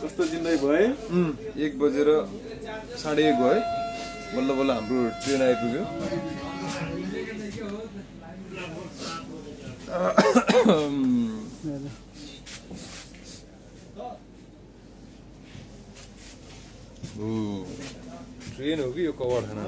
कस्तो जिन्दगी भयो एक बजेर साढे एक भयो बल्ल बल्ल हाम्रो ट्रेन आइपुग्यो ट्रेन हो कि यो कवर खाना